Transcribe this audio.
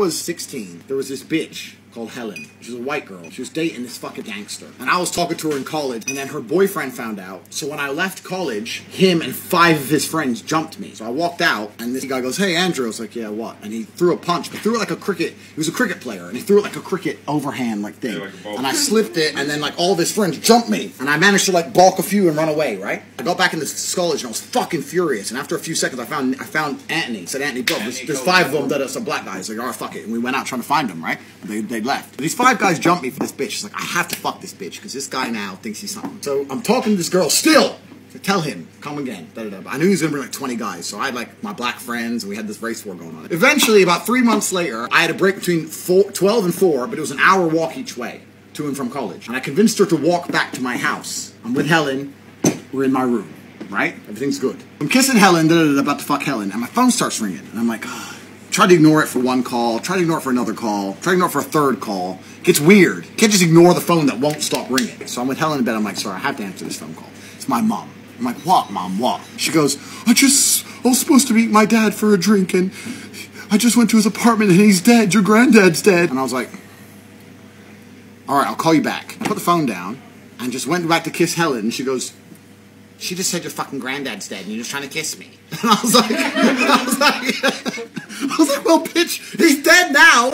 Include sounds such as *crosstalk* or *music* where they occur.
Was 16. There was this bitch called Helen. She was a white girl. She was dating this fucking gangster. And I was talking to her in college, and then her boyfriend found out. So when I left college, him and five of his friends jumped me. So I walked out, and this guy goes, Hey, Andrew. I was like, Yeah, what? And he threw a punch, but threw it like a cricket. He was a cricket player, and he threw it like a cricket overhand, like thing. Yeah, like and I slipped it, and then like all of his friends jumped me, and I managed to like balk a few and run away. Right? I got back in this college, and I was fucking furious. And after a few seconds, I found I found Anthony. I said, Anthony, bro, there's, there's five of them that are some black guys. Like, all right, fuck it. And we went out trying to find them. Right? They they left. These five guys jumped me for this bitch. She's like, I have to fuck this bitch because this guy now thinks he's something. So I'm talking to this girl still. To tell him, come again. Da, da, da. I knew he was gonna bring like 20 guys, so I had like my black friends, and we had this race war going on. Eventually, about three months later, I had a break between four, 12 and 4, but it was an hour walk each way to and from college. And I convinced her to walk back to my house. I'm with Helen, we're in my room, right? Everything's good. I'm kissing Helen, da, da, da, about to fuck Helen, and my phone starts ringing, and I'm like, "Ugh." Try to ignore it for one call, try to ignore it for another call, try to ignore it for a third call. It Gets weird. Can't just ignore the phone that won't stop ringing. So I'm with Helen in bed, I'm like, sorry, I have to answer this phone call. It's my mom. I'm like, what, mom, what? She goes, I just, I was supposed to meet my dad for a drink, and I just went to his apartment, and he's dead. Your granddad's dead. And I was like, all right, I'll call you back. I put the phone down and just went back to kiss Helen, and she goes, she just said your fucking granddad's dead and you're just trying to kiss me. *laughs* And I was like, *laughs* I was like, *laughs* I was like, well, bitch, he's dead now.